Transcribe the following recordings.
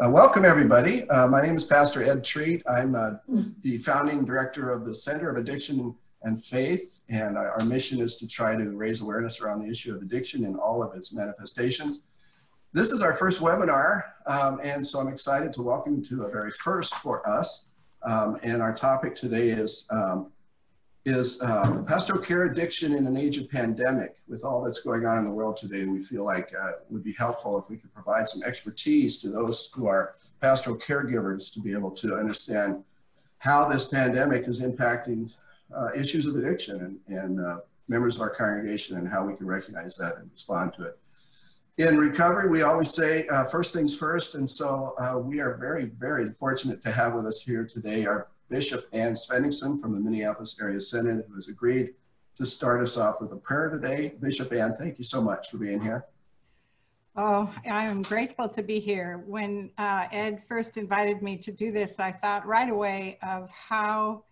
Uh, welcome, everybody. Uh, my name is Pastor Ed Treat. I'm uh, the founding director of the Center of Addiction and Faith, and our, mission is to try to raise awareness around the issue of addiction in all of its manifestations. This is our first webinar, um, and so I'm excited to welcome you to a very first for us. Um, and our topic today is um, is um, pastoral care addiction in an age of pandemic. With all that's going on in the world today, we feel like uh, it would be helpful if we could provide some expertise to those who are pastoral caregivers to be able to understand how this pandemic is impacting uh, issues of addiction and, and uh, members of our congregation and how we can recognize that and respond to it. In recovery, we always say uh, first things first, and so uh, we are very, very fortunate to have with us here today our Bishop Ann Svennungsen from the Minneapolis Area Synod, who has agreed to start us off with a prayer today. Bishop Ann, thank you so much for being here. Oh, I am grateful to be here. When uh, Ed first invited me to do this, I thought right away of how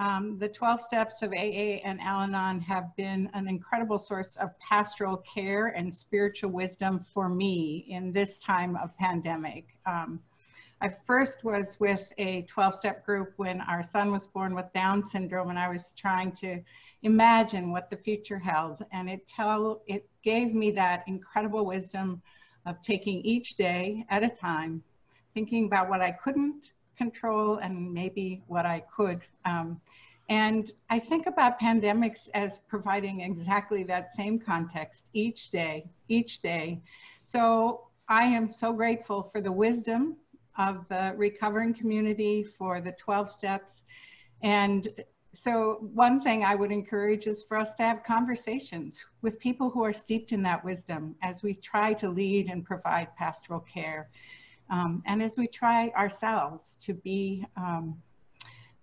um, the 12 steps of AA and Al Anon have been an incredible source of pastoral care and spiritual wisdom for me in this time of pandemic. Um, I first was with a 12 step group when our son was born with Down syndrome and I was trying to imagine what the future held. And it tell it gave me that incredible wisdom of taking each day at a time, thinking about what I couldn't control and maybe what I could. Um, and I think about pandemics as providing exactly that same context each day, each day. So I am so grateful for the wisdom of the recovering community for the 12 steps. And so one thing I would encourage is for us to have conversations with people who are steeped in that wisdom as we try to lead and provide pastoral care. Um, and as we try ourselves to be um,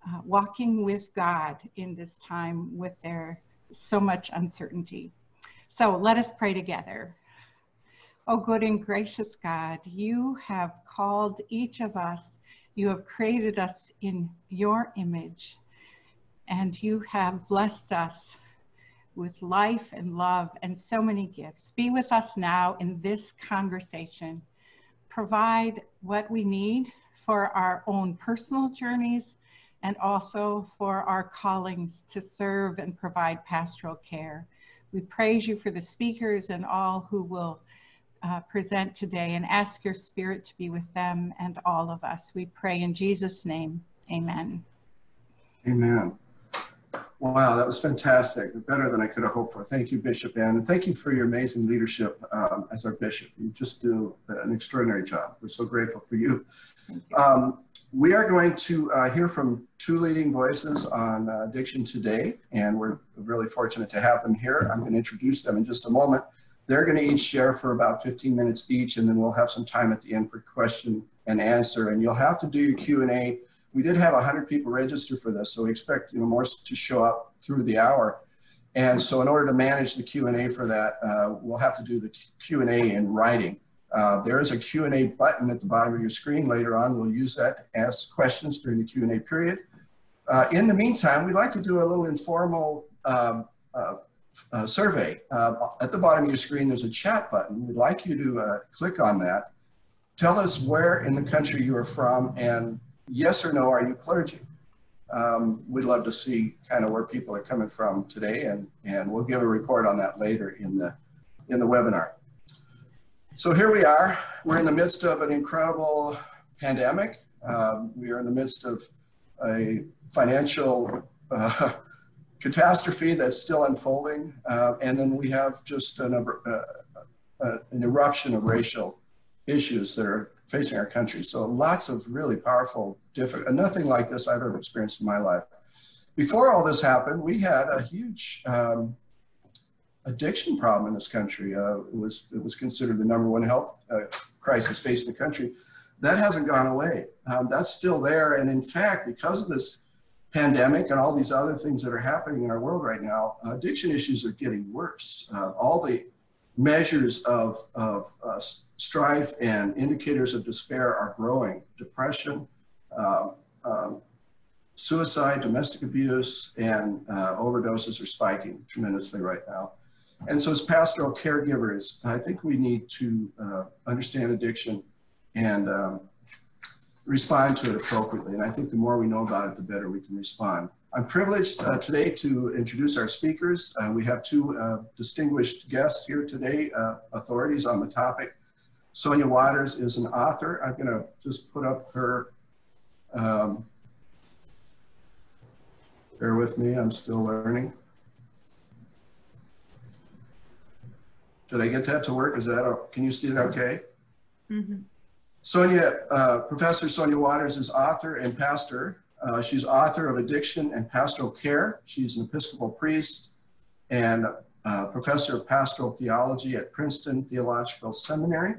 uh, walking with God in this time with their so much uncertainty. So let us pray together. Oh, good and gracious God, you have called each of us, you have created us in your image, and you have blessed us with life and love and so many gifts. Be with us now in this conversation. Provide what we need for our own personal journeys and also for our callings to serve and provide pastoral care. We praise you for the speakers and all who will uh, present today and ask your spirit to be with them and all of us. We pray in Jesus' name. Amen. Amen. Wow, that was fantastic. Better than I could have hoped for. Thank you, Bishop Ann. And thank you for your amazing leadership um, as our bishop. You just do an extraordinary job. We're so grateful for you. you. Um, we are going to uh, hear from two leading voices on uh, addiction today, and we're really fortunate to have them here. I'm going to introduce them in just a moment. They're going to each share for about 15 minutes each, and then we'll have some time at the end for question and answer. And you'll have to do your Q&A. We did have 100 people register for this, so we expect you know more to show up through the hour. And so in order to manage the Q&A for that, uh, we'll have to do the Q&A in writing. Uh, there is a Q&A button at the bottom of your screen later on. We'll use that to ask questions during the Q&A period. Uh, in the meantime, we'd like to do a little informal um, uh, survey. Uh, at the bottom of your screen, there's a chat button. We'd like you to uh, click on that. Tell us where in the country you are from and yes or no, are you clergy? Um, we'd love to see kind of where people are coming from today and, and we'll give a report on that later in the, in the webinar. So here we are. We're in the midst of an incredible pandemic. Um, we are in the midst of a financial uh, catastrophe that's still unfolding. Uh, and then we have just an, uh, uh, an eruption of racial issues that are facing our country. So lots of really powerful, different, nothing like this I've ever experienced in my life. Before all this happened, we had a huge um, addiction problem in this country. Uh, it was it was considered the number one health uh, crisis facing the country. That hasn't gone away. Um, that's still there, and in fact, because of this pandemic and all these other things that are happening in our world right now, addiction issues are getting worse. Uh, all the measures of, of uh, strife and indicators of despair are growing. Depression, um, um, suicide, domestic abuse, and uh, overdoses are spiking tremendously right now. And so as pastoral caregivers, I think we need to uh, understand addiction and um, respond to it appropriately. And I think the more we know about it, the better we can respond. I'm privileged uh, today to introduce our speakers. Uh, we have two uh, distinguished guests here today, uh, authorities on the topic. Sonia Waters is an author. I'm going to just put up her. Um, bear with me, I'm still learning. Did I get that to work? Is that, can you see it okay? Mm -hmm. Sonia, uh, Professor Sonia Waters is author and pastor uh, she's author of Addiction and Pastoral Care. She's an Episcopal priest and uh, professor of pastoral theology at Princeton Theological Seminary.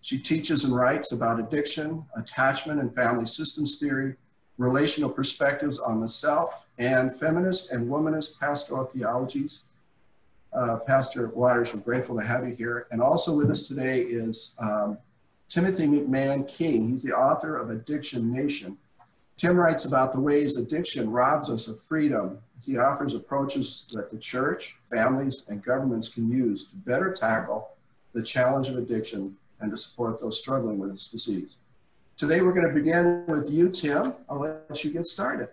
She teaches and writes about addiction, attachment and family systems theory, relational perspectives on the self, and feminist and womanist pastoral theologies. Uh, Pastor Waters, we're grateful to have you here. And also with us today is um, Timothy McMahon King. He's the author of Addiction Nation, Tim writes about the ways addiction robs us of freedom. He offers approaches that the church, families, and governments can use to better tackle the challenge of addiction and to support those struggling with this disease. Today, we're going to begin with you, Tim. I'll let you get started.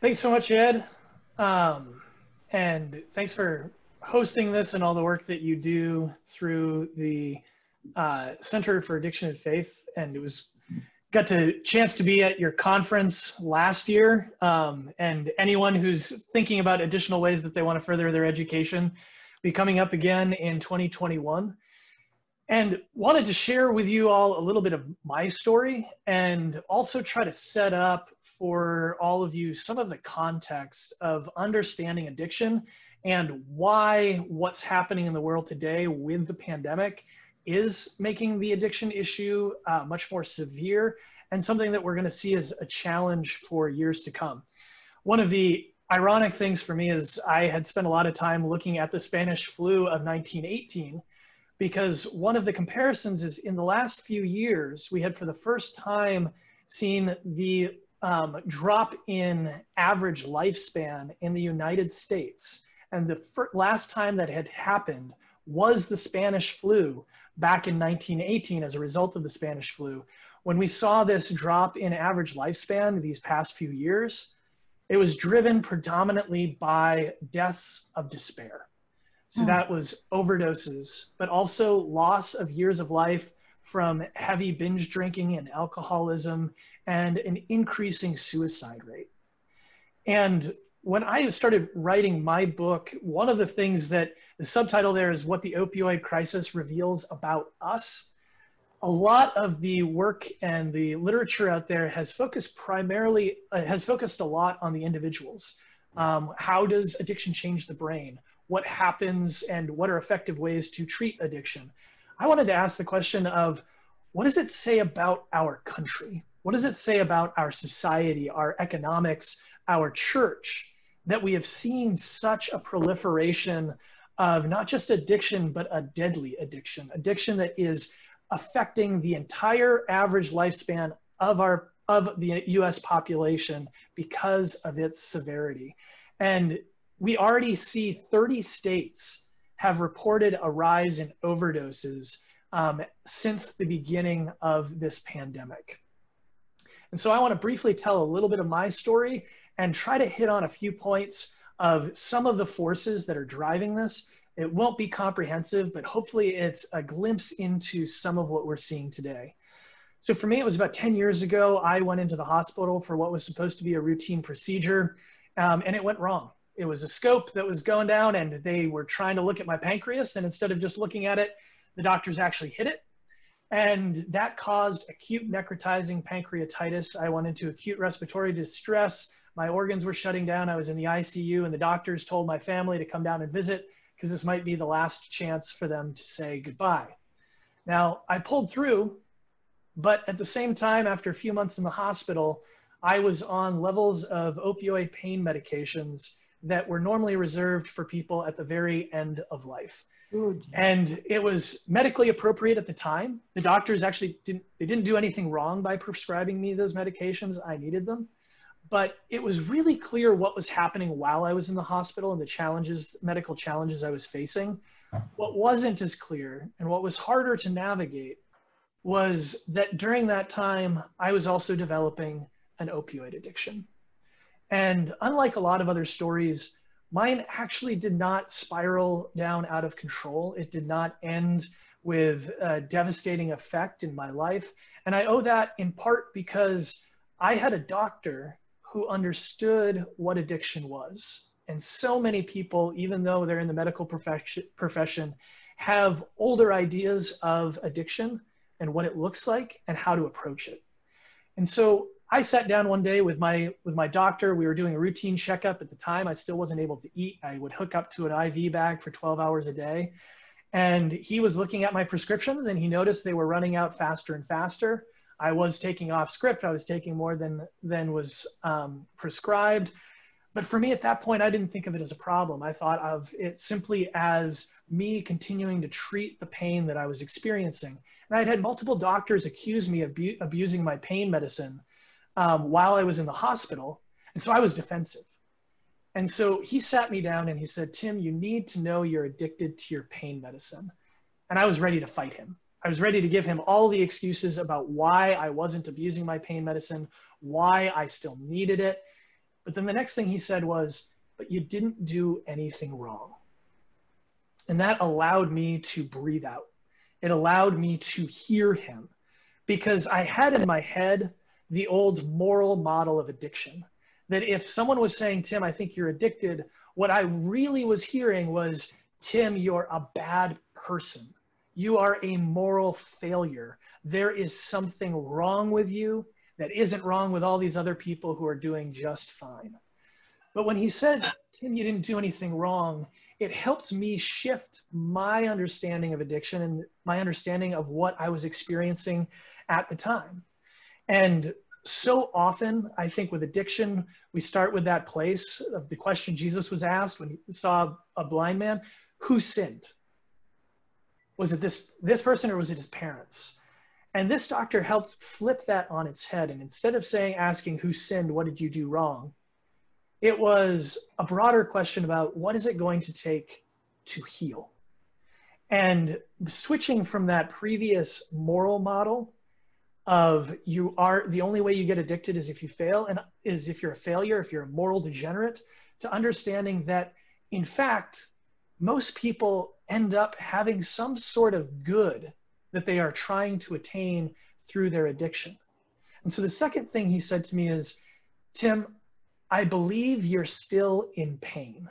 Thanks so much, Ed. Um, and thanks for hosting this and all the work that you do through the uh, Center for Addiction and Faith. And it was got to chance to be at your conference last year um, and anyone who's thinking about additional ways that they want to further their education be coming up again in 2021 and wanted to share with you all a little bit of my story and also try to set up for all of you some of the context of understanding addiction and why what's happening in the world today with the pandemic is making the addiction issue uh, much more severe and something that we're going to see as a challenge for years to come. One of the ironic things for me is I had spent a lot of time looking at the Spanish flu of 1918 because one of the comparisons is in the last few years, we had for the first time seen the um, drop in average lifespan in the United States. And the last time that had happened was the Spanish flu back in 1918 as a result of the Spanish flu. When we saw this drop in average lifespan these past few years, it was driven predominantly by deaths of despair. So mm. that was overdoses, but also loss of years of life from heavy binge drinking and alcoholism and an increasing suicide rate. And when I started writing my book, one of the things that the subtitle there is what the opioid crisis reveals about us. A lot of the work and the literature out there has focused primarily, uh, has focused a lot on the individuals. Um, how does addiction change the brain? What happens and what are effective ways to treat addiction? I wanted to ask the question of what does it say about our country? What does it say about our society, our economics, our church, that we have seen such a proliferation of not just addiction, but a deadly addiction, addiction that is affecting the entire average lifespan of our of the US population because of its severity. And we already see 30 states have reported a rise in overdoses um, since the beginning of this pandemic. And so I want to briefly tell a little bit of my story and try to hit on a few points of some of the forces that are driving this. It won't be comprehensive, but hopefully it's a glimpse into some of what we're seeing today. So for me, it was about 10 years ago, I went into the hospital for what was supposed to be a routine procedure, um, and it went wrong. It was a scope that was going down, and they were trying to look at my pancreas, and instead of just looking at it, the doctors actually hit it. And that caused acute necrotizing pancreatitis. I went into acute respiratory distress, my organs were shutting down. I was in the ICU, and the doctors told my family to come down and visit because this might be the last chance for them to say goodbye. Now, I pulled through, but at the same time, after a few months in the hospital, I was on levels of opioid pain medications that were normally reserved for people at the very end of life. and it was medically appropriate at the time. The doctors actually didn't, they didn't do anything wrong by prescribing me those medications. I needed them but it was really clear what was happening while I was in the hospital and the challenges, medical challenges I was facing. What wasn't as clear and what was harder to navigate was that during that time, I was also developing an opioid addiction. And unlike a lot of other stories, mine actually did not spiral down out of control. It did not end with a devastating effect in my life. And I owe that in part because I had a doctor who understood what addiction was. And so many people, even though they're in the medical profession, profession have older ideas of addiction and what it looks like and how to approach it. And so I sat down one day with my with my doctor. We were doing a routine checkup at the time. I still wasn't able to eat. I would hook up to an IV bag for 12 hours a day. And he was looking at my prescriptions and he noticed they were running out faster and faster. I was taking off script. I was taking more than than was um, prescribed. But for me at that point, I didn't think of it as a problem. I thought of it simply as me continuing to treat the pain that I was experiencing. And I'd had multiple doctors accuse me of abu- abusing my pain medicine um, while I was in the hospital. And so I was defensive. And so he sat me down and he said, Tim, you need to know you're addicted to your pain medicine. And I was ready to fight him. I was ready to give him all the excuses about why I wasn't abusing my pain medicine, why I still needed it. But then the next thing he said was, But you didn't do anything wrong. And that allowed me to breathe out. It allowed me to hear him because I had in my head the old moral model of addiction. That if someone was saying, Tim, I think you're addicted, what I really was hearing was, Tim, you're a bad person. You are a moral failure. There is something wrong with you that isn't wrong with all these other people who are doing just fine. But when he said, Tim, you didn't do anything wrong, it helped me shift my understanding of addiction and my understanding of what I was experiencing at the time. And so often, I think with addiction, we start with that place of the question Jesus was asked when he saw a blind man who sinned? Was it this, this person or was it his parents? And this doctor helped flip that on its head. And instead of saying, asking who sinned, what did you do wrong? It was a broader question about what is it going to take to heal? And switching from that previous moral model of you are the only way you get addicted is if you fail and is if you're a failure, if you're a moral degenerate, to understanding that in fact, most people end up having some sort of good that they are trying to attain through their addiction. And so the second thing he said to me is, Tim, I believe you're still in pain.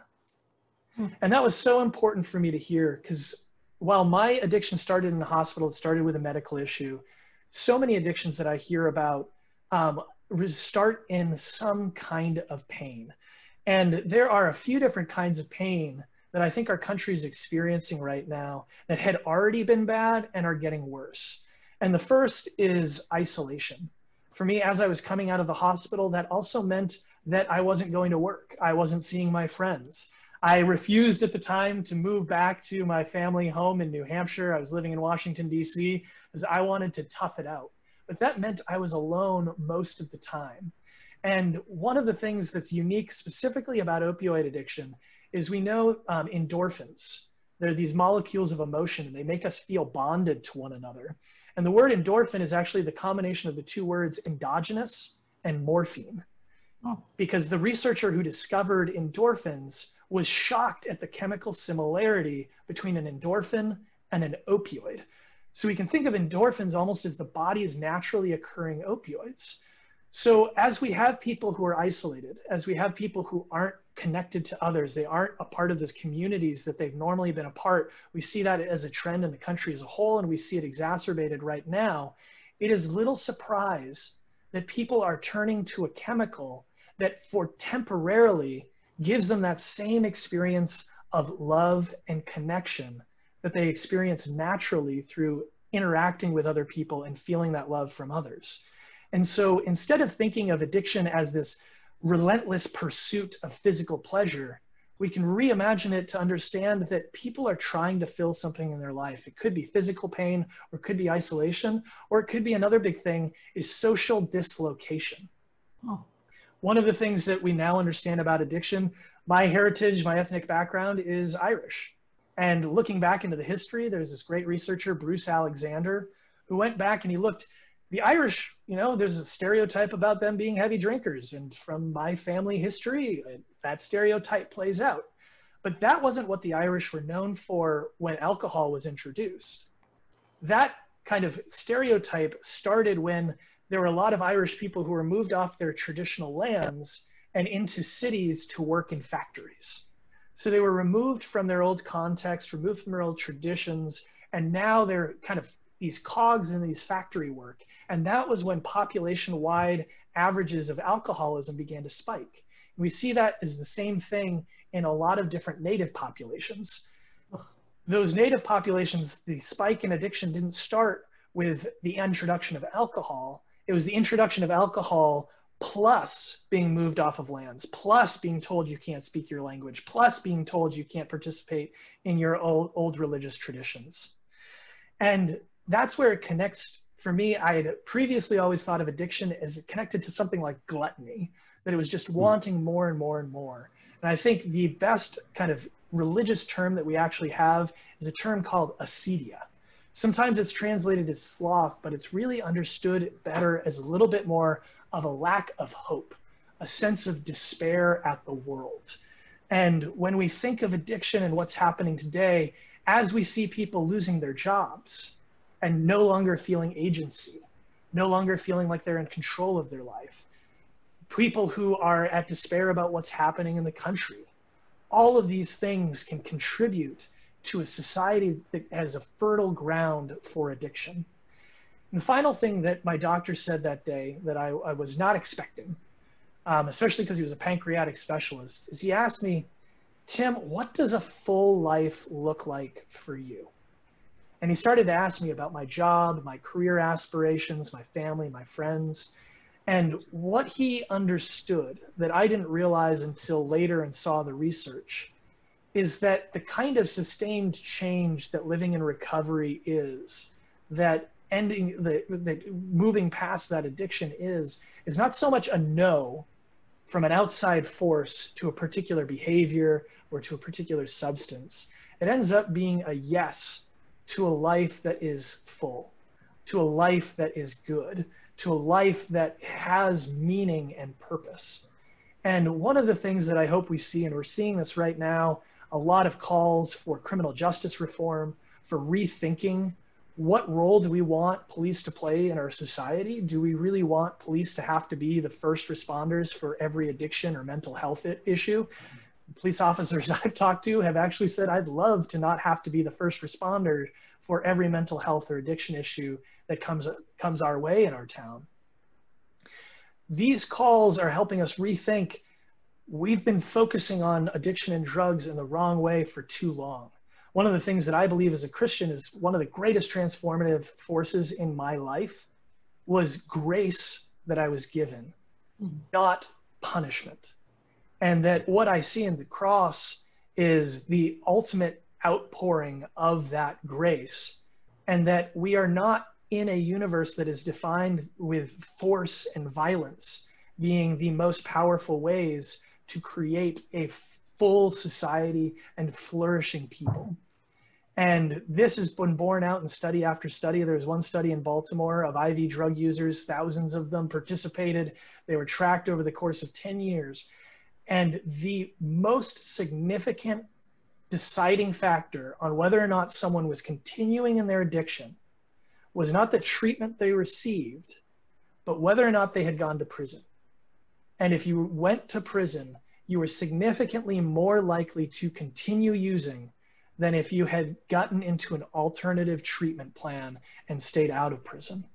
Hmm. And that was so important for me to hear because while my addiction started in the hospital, it started with a medical issue. So many addictions that I hear about um, start in some kind of pain. And there are a few different kinds of pain that I think our country is experiencing right now that had already been bad and are getting worse. And the first is isolation. For me, as I was coming out of the hospital, that also meant that I wasn't going to work. I wasn't seeing my friends. I refused at the time to move back to my family home in New Hampshire. I was living in Washington, D.C., because I wanted to tough it out. But that meant I was alone most of the time. And one of the things that's unique specifically about opioid addiction is we know um, endorphins. They're these molecules of emotion and they make us feel bonded to one another. And the word endorphin is actually the combination of the two words endogenous and morphine. Oh. Because the researcher who discovered endorphins was shocked at the chemical similarity between an endorphin and an opioid. So we can think of endorphins almost as the body's naturally occurring opioids. So as we have people who are isolated, as we have people who aren't connected to others, they aren't a part of those communities that they've normally been a part, we see that as a trend in the country as a whole, and we see it exacerbated right now. It is little surprise that people are turning to a chemical that for temporarily gives them that same experience of love and connection that they experience naturally through interacting with other people and feeling that love from others. And so instead of thinking of addiction as this relentless pursuit of physical pleasure, we can reimagine it to understand that people are trying to fill something in their life. It could be physical pain, or it could be isolation, or it could be another big thing is social dislocation. Oh. One of the things that we now understand about addiction, my heritage, my ethnic background is Irish. And looking back into the history, there's this great researcher, Bruce Alexander, who went back and he looked the Irish, you know, there's a stereotype about them being heavy drinkers. And from my family history, that stereotype plays out. But that wasn't what the Irish were known for when alcohol was introduced. That kind of stereotype started when there were a lot of Irish people who were moved off their traditional lands and into cities to work in factories. So they were removed from their old context, removed from their old traditions, and now they're kind of these cogs in these factory work. And that was when population wide averages of alcoholism began to spike. We see that as the same thing in a lot of different native populations. Those native populations, the spike in addiction didn't start with the introduction of alcohol. It was the introduction of alcohol plus being moved off of lands, plus being told you can't speak your language, plus being told you can't participate in your old, old religious traditions. And that's where it connects for me i had previously always thought of addiction as connected to something like gluttony that it was just hmm. wanting more and more and more. And i think the best kind of religious term that we actually have is a term called acedia. Sometimes it's translated as sloth but it's really understood better as a little bit more of a lack of hope a sense of despair at the world. And when we think of addiction and what's happening today as we see people losing their jobs and no longer feeling agency, no longer feeling like they're in control of their life. People who are at despair about what's happening in the country. All of these things can contribute to a society that has a fertile ground for addiction. And the final thing that my doctor said that day that I, I was not expecting, um, especially because he was a pancreatic specialist, is he asked me, Tim, what does a full life look like for you? And he started to ask me about my job, my career aspirations, my family, my friends. And what he understood that I didn't realize until later and saw the research is that the kind of sustained change that living in recovery is, that ending, the, that moving past that addiction is, is not so much a no from an outside force to a particular behavior or to a particular substance. It ends up being a yes to a life that is full, to a life that is good, to a life that has meaning and purpose. And one of the things that I hope we see, and we're seeing this right now, a lot of calls for criminal justice reform, for rethinking what role do we want police to play in our society? Do we really want police to have to be the first responders for every addiction or mental health issue? Police officers I've talked to have actually said, I'd love to not have to be the first responder for every mental health or addiction issue that comes, comes our way in our town. These calls are helping us rethink we've been focusing on addiction and drugs in the wrong way for too long. One of the things that I believe as a Christian is one of the greatest transformative forces in my life was grace that I was given, mm-hmm. not punishment and that what I see in the cross is the ultimate outpouring of that grace, and that we are not in a universe that is defined with force and violence being the most powerful ways to create a full society and flourishing people. And this has been borne out in study after study. There was one study in Baltimore of IV drug users, thousands of them participated. They were tracked over the course of 10 years. And the most significant deciding factor on whether or not someone was continuing in their addiction was not the treatment they received, but whether or not they had gone to prison. And if you went to prison, you were significantly more likely to continue using than if you had gotten into an alternative treatment plan and stayed out of prison.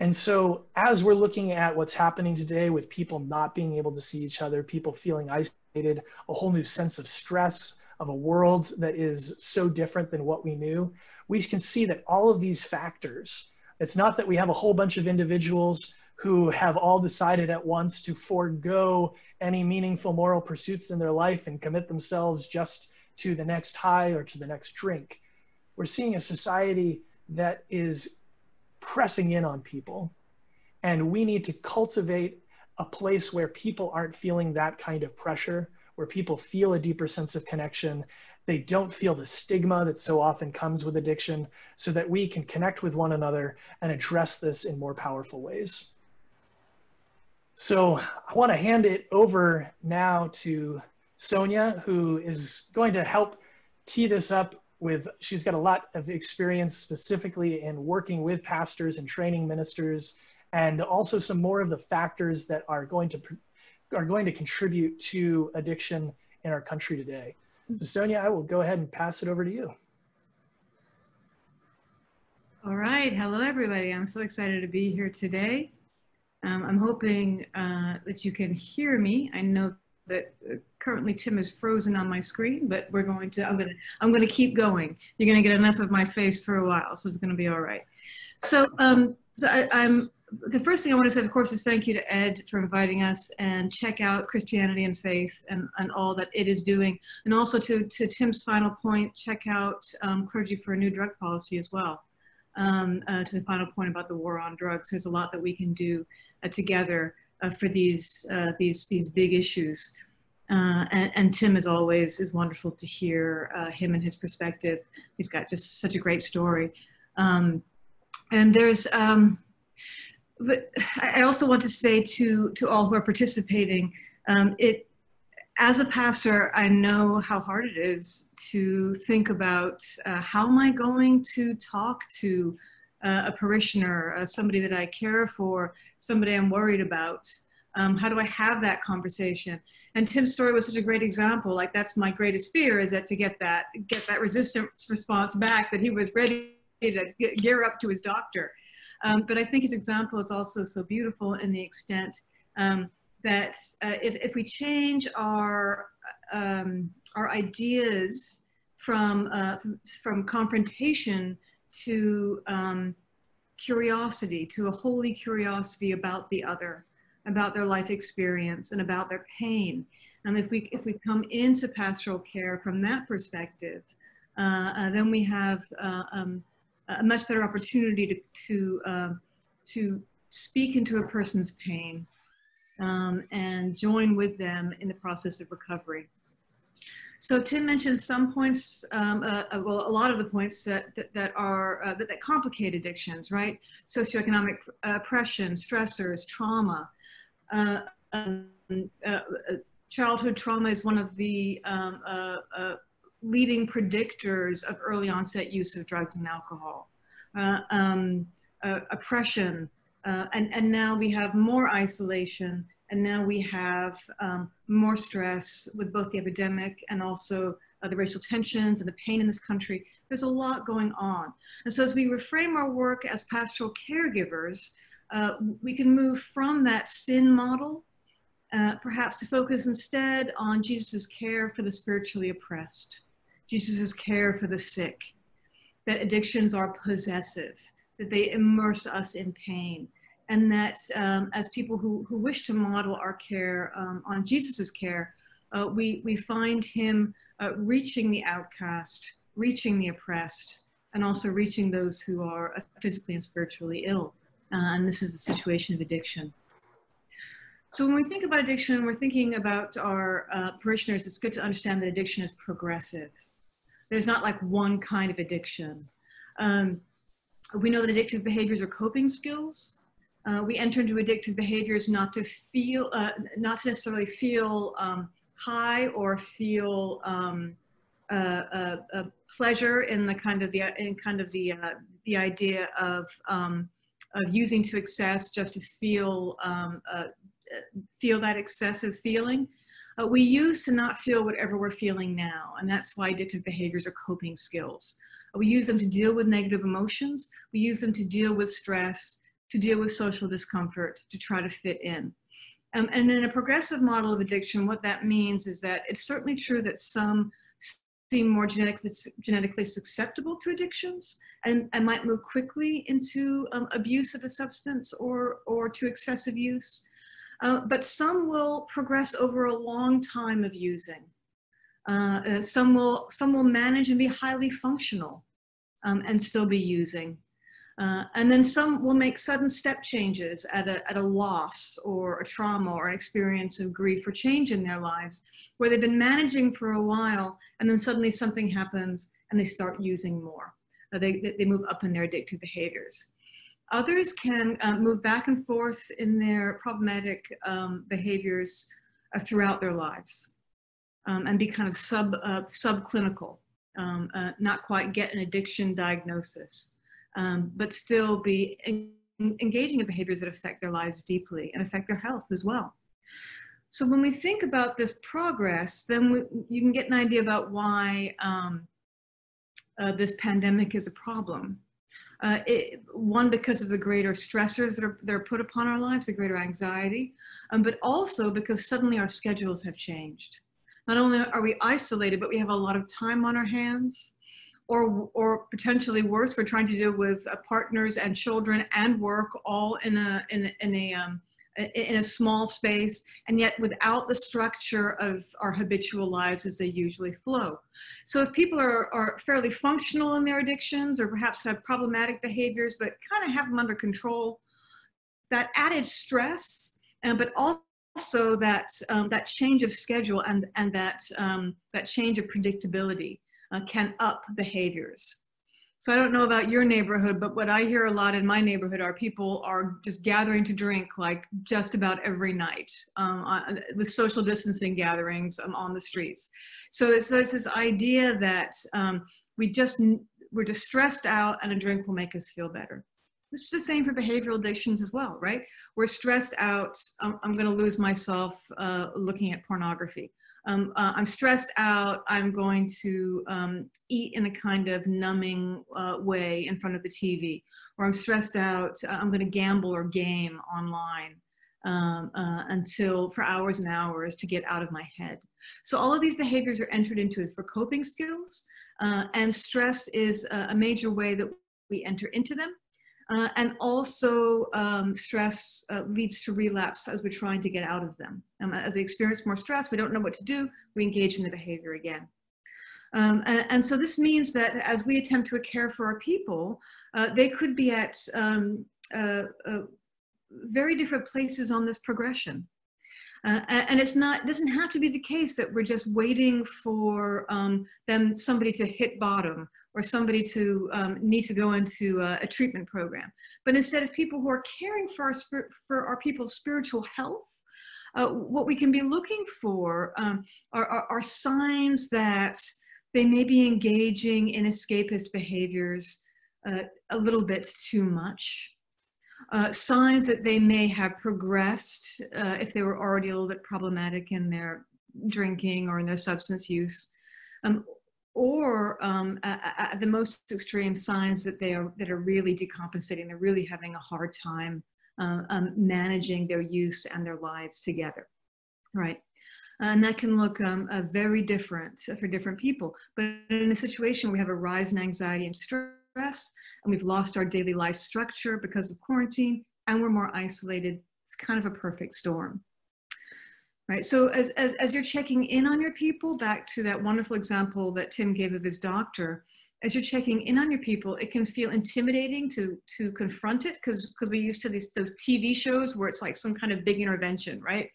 And so, as we're looking at what's happening today with people not being able to see each other, people feeling isolated, a whole new sense of stress of a world that is so different than what we knew, we can see that all of these factors, it's not that we have a whole bunch of individuals who have all decided at once to forego any meaningful moral pursuits in their life and commit themselves just to the next high or to the next drink. We're seeing a society that is pressing in on people. And we need to cultivate a place where people aren't feeling that kind of pressure, where people feel a deeper sense of connection, they don't feel the stigma that so often comes with addiction, so that we can connect with one another and address this in more powerful ways. So I want to hand it over now to Sonia, who is going to help tee this up with, she's got a lot of experience specifically in working with pastors and training ministers, and also some more of the factors that are going to are going to contribute to addiction in our country today. So Sonia, I will go ahead and pass it over to you. All right. Hello, everybody. I'm so excited to be here today. Um, I'm hoping uh, that you can hear me. I know that uh, currently Tim is frozen on my screen, but we're going to, I'm going to, I'm to keep going. You're going to get enough of my face for a while, so it's going to be all right. So, um, so I, I'm, the first thing I want to say, of course, is thank you to Ed for inviting us and check out Christianity and Faith and, and all that it is doing. And also to, to Tim's final point, check out um, Clergy for a New Drug Policy as well. Um, uh, to the final point about the war on drugs, there's a lot that we can do uh, together for these, uh, these, these big issues. Uh, and, and, Tim, as always, is wonderful to hear uh, him and his perspective. He's got just such a great story. Um, and there's, um, but I also want to say to, to all who are participating, um, it, as a pastor, I know how hard it is to think about uh, how am I going to talk to uh, a parishioner, uh, somebody that I care for, somebody I'm worried about. Um, how do I have that conversation? And Tim's story was such a great example. Like that's my greatest fear is that to get that get that resistance response back that he was ready to gear up to his doctor. Um, but I think his example is also so beautiful in the extent um, that uh, if, if we change our um, our ideas from uh, from confrontation to um, curiosity, to a holy curiosity about the other, about their life experience and about their pain. And if we, if we come into pastoral care from that perspective, uh, uh, then we have uh, um, a much better opportunity to, to, um, to speak into a person's pain um, and join with them in the process of recovery. So Tim mentioned some points, um, uh, uh, well, a lot of the points that, that, that are, uh, that, that, complicate addictions, right? Socioeconomic uh, oppression, stressors, trauma. Uh, um, uh, childhood trauma is one of the um, leading predictors of early onset use of drugs and alcohol. Um, oppression, and, and now we have more isolation and now we have um, more stress with both the epidemic and also uh, the racial tensions and the pain in this country. There's a lot going on. And so as we reframe our work as pastoral caregivers, uh, we can move from that sin model, uh, perhaps to focus instead on Jesus' care for the spiritually oppressed, Jesus' care for the sick, that addictions are possessive, that they immerse us in pain, and that um, as people who, who wish to model our care um, on Jesus's care, uh, we, we find him uh, reaching the outcast, reaching the oppressed, and also reaching those who are physically and spiritually ill. Uh, and this is the situation of addiction. So when we think about addiction, we're thinking about our uh, parishioners, it's good to understand that addiction is progressive. There's not like one kind of addiction. Um, we know that addictive behaviors are coping skills. Uh, we enter into addictive behaviors not to feel, uh, not to necessarily feel um, high or feel um, pleasure in the kind of the in kind of the uh, the idea of um, of using to excess just to feel um, feel that excessive feeling. Uh, we use to not feel whatever we're feeling now, and that's why addictive behaviors are coping skills. We use them to deal with negative emotions. We use them to deal with stress to deal with social discomfort, to try to fit in. Um, and in a progressive model of addiction, what that means is that it's certainly true that some seem more genetically, genetically susceptible to addictions and, and might move quickly into um, abuse of a substance or, or to excessive use. Uh, but some will progress over a long time of using. Uh, uh, some, will, some will manage and be highly functional um, and still be using. Uh, and then some will make sudden step changes at a, at a loss or a trauma or an experience of grief or change in their lives where they've been managing for a while and then suddenly something happens and they start using more. Uh, they, they move up in their addictive behaviors. Others can uh, move back and forth in their problematic um, behaviors uh, throughout their lives um, and be kind of sub, uh, subclinical, um, uh, not quite get an addiction diagnosis, um, but still be en engaging in behaviors that affect their lives deeply and affect their health as well. So when we think about this progress, then we, you can get an idea about why um, uh, this pandemic is a problem. Uh, it, one, because of the greater stressors that are, that are put upon our lives, the greater anxiety, um, but also because suddenly our schedules have changed. Not only are we isolated, but we have a lot of time on our hands, or, or potentially worse, we're trying to deal with uh, partners and children and work all in a, in, in a, um, in a small space and yet without the structure of our habitual lives as they usually flow. So if people are, are fairly functional in their addictions or perhaps have problematic behaviors but kind of have them under control, that added stress, uh, but also that, um, that change of schedule and, and that, um, that change of predictability uh, can up behaviors. So I don't know about your neighborhood, but what I hear a lot in my neighborhood are people are just gathering to drink like just about every night um, with social distancing gatherings um, on the streets. So it's, so it's this idea that um, we just, we're just stressed out and a drink will make us feel better. This is the same for behavioral addictions as well, right? We're stressed out. I'm, I'm going to lose myself uh, looking at pornography um, uh, I'm stressed out, I'm going to um, eat in a kind of numbing uh, way in front of the TV, or I'm stressed out, uh, I'm going to gamble or game online um, uh, until for hours and hours to get out of my head. So all of these behaviors are entered into for coping skills, uh, and stress is a, a major way that we enter into them. Uh, and also um, stress uh, leads to relapse as we're trying to get out of them. Um, as we experience more stress, we don't know what to do, we engage in the behavior again. Um, and, and, so this means that as we attempt to care for our people, uh, they could be at um, uh, uh, very different places on this progression. Uh, and it's not it doesn't have to be the case that we're just waiting for um, them somebody to hit bottom or somebody to um, need to go into a, a, treatment program, but instead it's people who are caring for our for our people's spiritual health. Uh, what we can be looking for um, are, are, are signs that they may be engaging in escapist behaviors uh, a little bit too much uh, signs that they may have progressed uh, if they were already a little bit problematic in their drinking or in their substance use, um, or um, the most extreme signs that they are that are really decompensating. They're really having a hard time uh, um, managing their use and their lives together, right? And that can look um, very different for different people. But in a situation where we have a rise in anxiety and stress and we've lost our daily life structure because of quarantine and we're more isolated. It's kind of a perfect storm. Right, so as, as, as you're checking in on your people, back to that wonderful example that Tim gave of his doctor, as you're checking in on your people, it can feel intimidating to to confront it because because we're used to these those TV shows where it's like some kind of big intervention, right?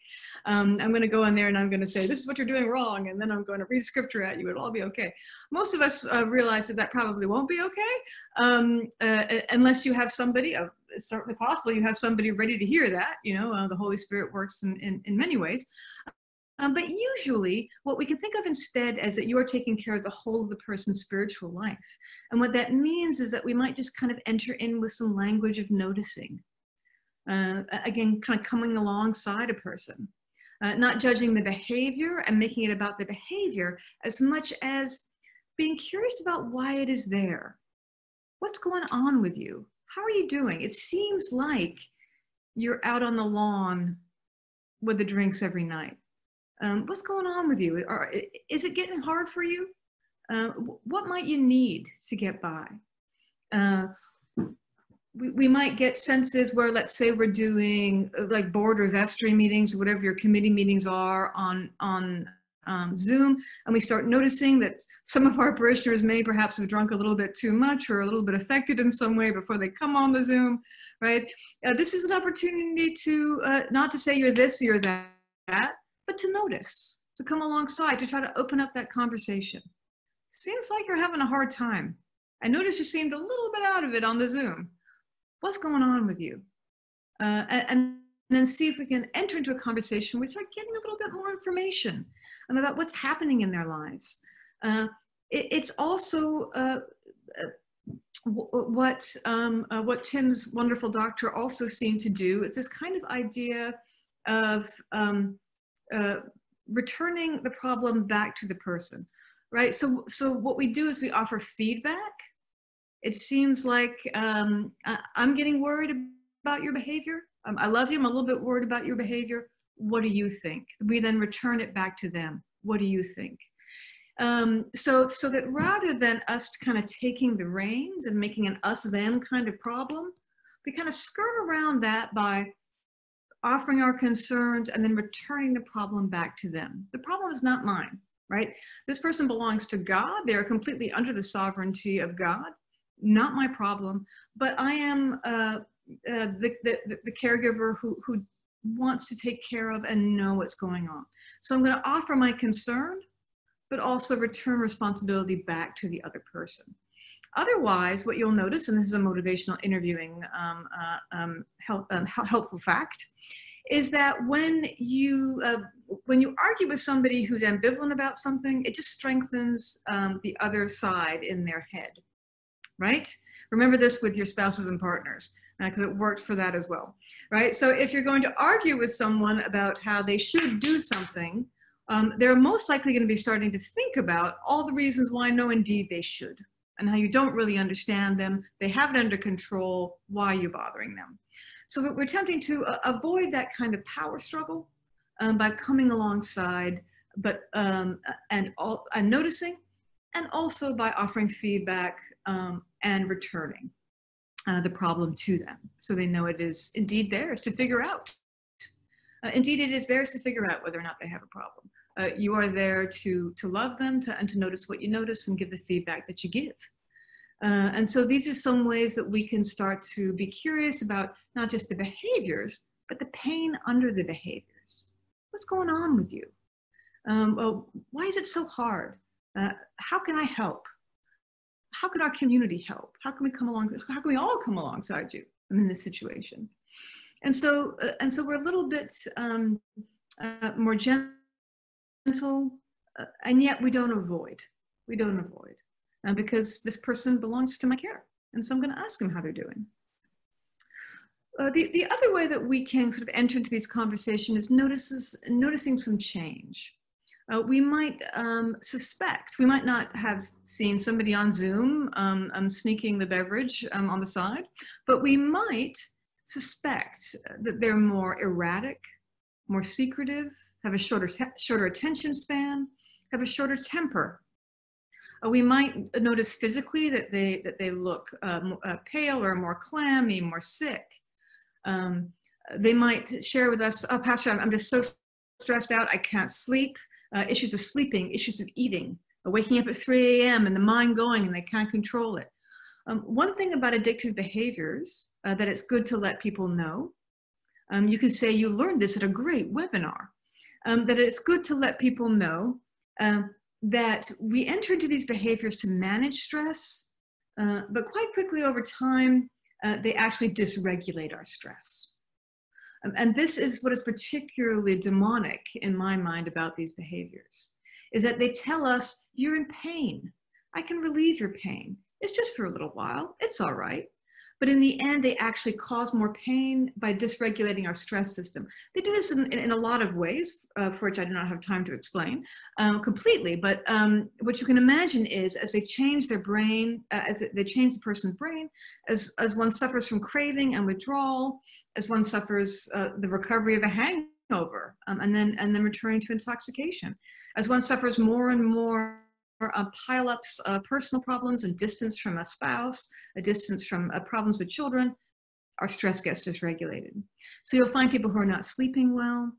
Um, I'm going to go in there and I'm going to say this is what you're doing wrong, and then I'm going to read scripture at you. It'll all be okay. Most of us uh, realize that that probably won't be okay um, uh, unless you have somebody. Uh, it's certainly possible you have somebody ready to hear that. You know, uh, the Holy Spirit works in, in, in many ways. Um, but usually, what we can think of instead is that you are taking care of the whole of the person's spiritual life. And what that means is that we might just kind of enter in with some language of noticing. Uh, again, kind of coming alongside a person, uh, not judging the behavior and making it about the behavior as much as being curious about why it is there. What's going on with you? How are you doing? It seems like you're out on the lawn with the drinks every night. Um, what's going on with you? Is it getting hard for you? Uh, what might you need to get by? Uh, we, we might get senses where, let's say, we're doing uh, like board or vestry meetings, whatever your committee meetings are on on um, Zoom and we start noticing that some of our parishioners may perhaps have drunk a little bit too much or a little bit affected in some way before they come on the Zoom, right? Uh, this is an opportunity to, uh, not to say you're this, you're that, but to notice, to come alongside, to try to open up that conversation. Seems like you're having a hard time. I noticed you seemed a little bit out of it on the Zoom. What's going on with you? Uh, and, and then see if we can enter into a conversation. We start getting a little bit more information about what's happening in their lives. Uh, it, it's also uh, uh what um, uh, what Tim's wonderful doctor also seemed to do. It's this kind of idea of um, uh, returning the problem back to the person, right? So so what we do is we offer feedback. It seems like um, I'm getting worried about your behavior. Um, I love you. I'm a little bit worried about your behavior. What do you think? We then return it back to them. What do you think? Um, so, so that rather than us kind of taking the reins and making an us them kind of problem, we kind of skirt around that by offering our concerns and then returning the problem back to them. The problem is not mine, right? This person belongs to God. They are completely under the sovereignty of God. Not my problem, but I am uh, uh, the, the, caregiver who, who wants to take care of and know what's going on. So I'm going to offer my concern, but also return responsibility back to the other person. Otherwise, what you'll notice, and this is a motivational interviewing um, uh, um, help, um, helpful fact, is that when you uh, when you argue with somebody who's ambivalent about something, it just strengthens um, the other side in their head, right? Remember this with your spouses and partners because uh, it works for that as well, right? So if you're going to argue with someone about how they should do something, um, they're most likely going to be starting to think about all the reasons why no, indeed they should, and how you don't really understand them, they have it under control, why are you bothering them? So we're attempting to uh, avoid that kind of power struggle um, by coming alongside, but um, and all and noticing, and also by offering feedback um, and returning uh, the problem to them so they know it is indeed theirs to figure out. Uh, indeed, it is theirs to figure out whether or not they have a problem. Uh, you are there to, to love them to, and to notice what you notice and give the feedback that you give. Uh, and so these are some ways that we can start to be curious about not just the behaviors, but the pain under the behaviors. What's going on with you? Um, well, why is it so hard? Uh, how can I help? How can our community help? How can we come along? How can we all come alongside you in this situation? And so, uh, and so we're a little bit um, uh, more gentle, uh, and yet we don't avoid. We don't avoid, uh, because this person belongs to my care, and so I'm going to ask them how they're doing. Uh, the, the other way that we can sort of enter into these conversations is notices, noticing some change uh, we might um, suspect, we might not have seen somebody on Zoom um, um, sneaking the beverage um, on the side, but we might suspect that they're more erratic, more secretive, have a shorter, shorter attention span, have a shorter temper. Uh, we might notice physically that they, that they look uh, uh, pale or more clammy, more sick. Um, they might share with us, oh, Pastor, I'm, I'm just so stressed out, I can't sleep uh, issues of sleeping, issues of eating, waking up at 3 a.m. and the mind going and they can't control it. Um, one thing about addictive behaviors uh, that it's good to let people know, um, you can say you learned this at a great webinar, um, that it's good to let people know um, that we enter into these behaviors to manage stress, uh, but quite quickly over time, uh, they actually dysregulate our stress. Um, and this is what is particularly demonic in my mind about these behaviors, is that they tell us, you're in pain. I can relieve your pain. It's just for a little while. It's all right. But in the end, they actually cause more pain by dysregulating our stress system. They do this in, in a lot of ways, uh, for which I do not have time to explain um, completely. But um, what you can imagine is as they change their brain, uh, as they change the person's brain, as, as one suffers from craving and withdrawal, as one suffers uh, the recovery of a hangover um, and then and then returning to intoxication as one suffers more and more uh, pile-ups of personal problems and distance from a spouse a distance from uh, problems with children. Our stress gets dysregulated so you'll find people who are not sleeping well.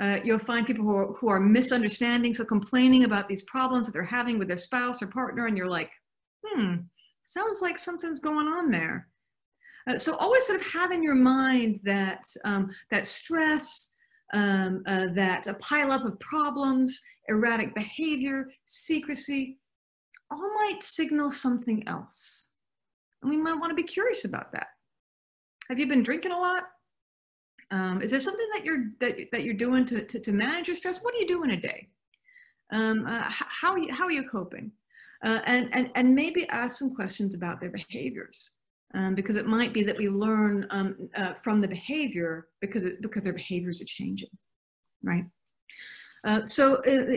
Uh, you'll find people who are, who are misunderstanding, so complaining about these problems that they're having with their spouse or partner, and you're like, hmm, sounds like something's going on there. Uh, so always sort of have in your mind that um, that stress, um, uh, that a pile up of problems, erratic behavior, secrecy, all might signal something else. And we might want to be curious about that. Have you been drinking a lot? Um, is there something that you're that, that you're doing to, to, to manage your stress? What are you doing a day? Um, uh, how, are you, how are you coping? Uh, and, and, and maybe ask some questions about their behaviors. Um, because it might be that we learn um, uh, from the behavior because, it, because their behaviors are changing, right? Uh, so uh,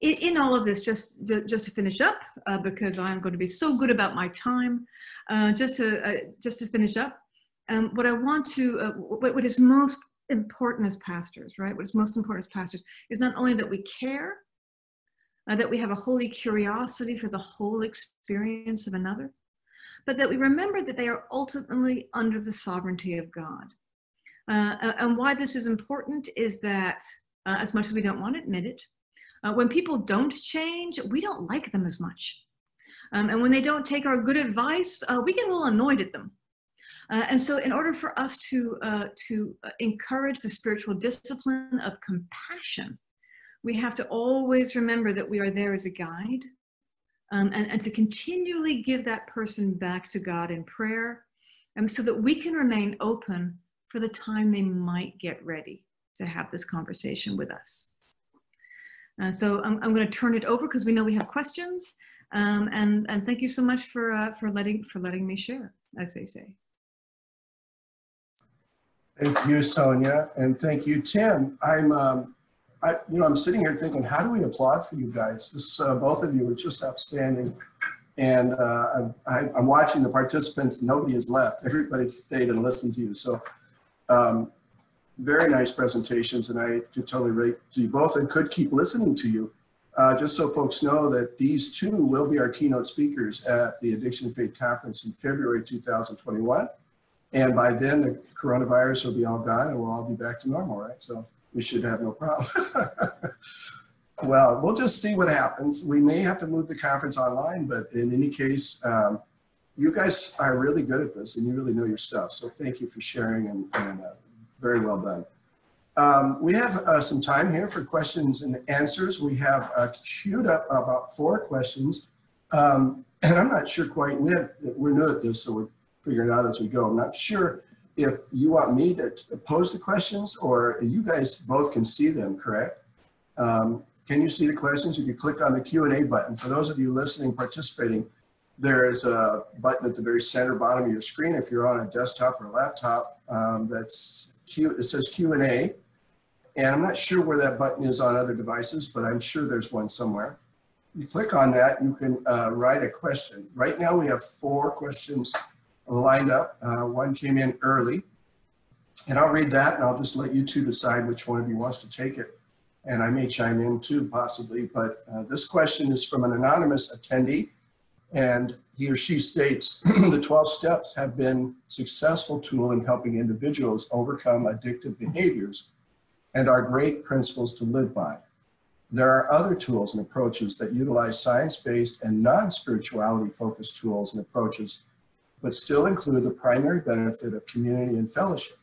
in, in, all of this, just, just to finish up, uh, because I'm going to be so good about my time, uh, just, to, just to finish up, um, what I want to, uh, what, what is most important as pastors, right? What is most important as pastors is not only that we care, uh, that we have a holy curiosity for the whole experience of another, but that we remember that they are ultimately under the sovereignty of God. Uh, uh and why this is important is that, uh, as much as we don't want to admit it, uh, when people don't change, we don't like them as much. Um, and when they don't take our good advice, we get a little annoyed at them. Uh, and so in order for us to, uh, to uh, encourage the spiritual discipline of compassion, we have to always remember that we are there as a guide um, and, and to continually give that person back to God in prayer um, so that we can remain open for the time they might get ready to have this conversation with us. Uh, so I'm, I'm going to turn it over because we know we have questions. Um, and, and thank you so much for, uh, for, letting, for letting me share, as they say. Thank you, Sonia, and thank you, Tim. I'm, um, I, you know, I'm sitting here thinking, how do we applaud for you guys? This, uh, both of you are just outstanding, and uh, I, am watching the participants. Nobody has left. Everybody stayed and listened to you. So, um, very nice presentations, and I could totally rate to you both, and could keep listening to you. Uh, just so folks know that these two will be our keynote speakers at the Addiction Faith Conference in February 2021. And by then, the coronavirus will be all gone and we'll all be back to normal, right? So we should have no problem. well, we'll just see what happens. We may have to move the conference online, but in any case, um, you guys are really good at this and you really know your stuff. So thank you for sharing and, and uh, very well done. Um, we have uh, some time here for questions and answers. We have uh, queued up about four questions. Um, and I'm not sure quite, we have, we're new at this, so we're figuring it out as we go. I'm not sure if you want me to pose the questions or you guys both can see them, correct? Um, can you see the questions? If you click on the Q&A button, for those of you listening, participating, there is a button at the very center bottom of your screen. If you're on a desktop or a laptop, um, that's Q, it says Q&A. And I'm not sure where that button is on other devices, but I'm sure there's one somewhere. You click on that, you can uh, write a question. Right now we have four questions lined up. Uh, one came in early. And I'll read that and I'll just let you two decide which one of you wants to take it. And I may chime in too, possibly. But uh, this question is from an anonymous attendee. And he or she states the 12 steps have been successful tool in helping individuals overcome addictive behaviors and are great principles to live by. There are other tools and approaches that utilize science-based and non-spirituality focused tools and approaches but still include the primary benefit of community and fellowship.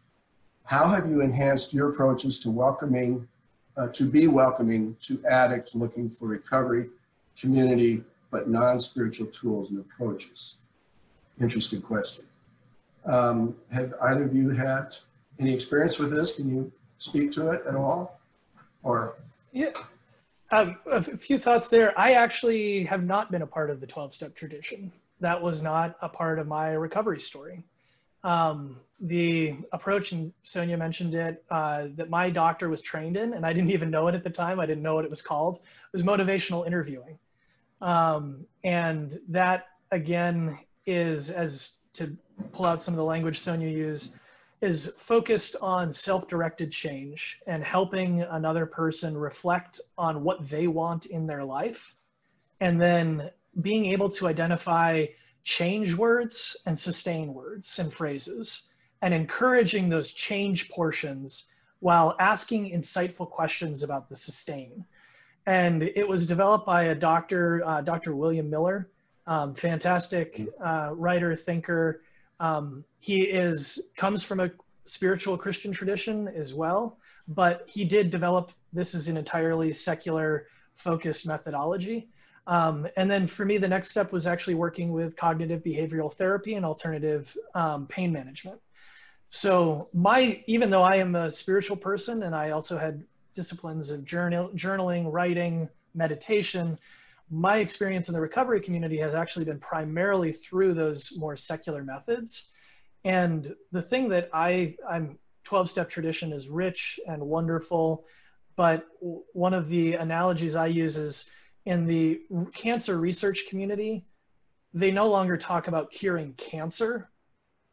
How have you enhanced your approaches to welcoming, uh, to be welcoming to addicts looking for recovery, community, but non-spiritual tools and approaches? Interesting question. Um, have either of you had any experience with this? Can you speak to it at all? Or yeah, um, a few thoughts there. I actually have not been a part of the 12-step tradition that was not a part of my recovery story. Um, the approach, and Sonia mentioned it, uh, that my doctor was trained in, and I didn't even know it at the time. I didn't know what it was called. It was motivational interviewing. Um, and that, again, is, as to pull out some of the language Sonia used, is focused on self-directed change and helping another person reflect on what they want in their life and then being able to identify change words and sustain words and phrases and encouraging those change portions while asking insightful questions about the sustain. And it was developed by a doctor, uh, Dr. William Miller, um, fantastic uh, writer, thinker. Um, he is comes from a spiritual Christian tradition as well, but he did develop this is an entirely secular focused methodology. Um, and then for me, the next step was actually working with cognitive behavioral therapy and alternative um, pain management. So my, even though I am a spiritual person and I also had disciplines of journal, journaling, writing, meditation, my experience in the recovery community has actually been primarily through those more secular methods. And the thing that I, I'm 12 step tradition is rich and wonderful. But one of the analogies I use is in the cancer research community, they no longer talk about curing cancer.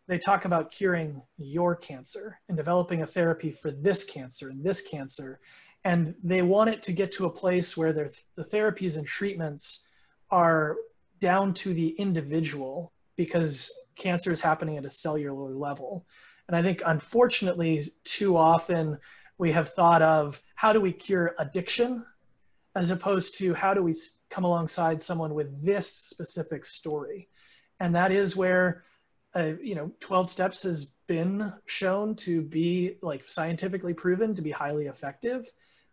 They talk about curing your cancer and developing a therapy for this cancer and this cancer. And they want it to get to a place where the therapies and treatments are down to the individual because cancer is happening at a cellular level. And I think, unfortunately, too often we have thought of how do we cure addiction as opposed to how do we come alongside someone with this specific story. And that is where, uh, you know, 12 steps has been shown to be like scientifically proven to be highly effective,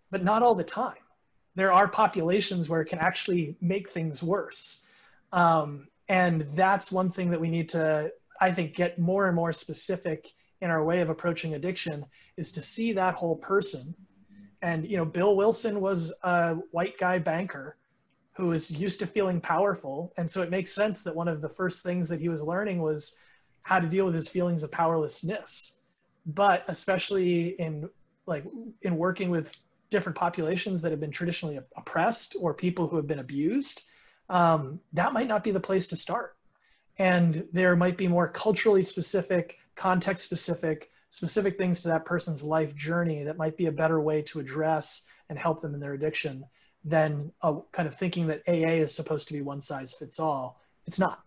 but not all the time. There are populations where it can actually make things worse. Um, and that's one thing that we need to, I think, get more and more specific in our way of approaching addiction is to see that whole person. And, you know, Bill Wilson was a white guy banker who was used to feeling powerful. And so it makes sense that one of the first things that he was learning was how to deal with his feelings of powerlessness. But especially in like in working with different populations that have been traditionally oppressed or people who have been abused, um, that might not be the place to start. And there might be more culturally specific, context specific, specific things to that person's life journey that might be a better way to address and help them in their addiction than a, kind of thinking that AA is supposed to be one size fits all. It's not.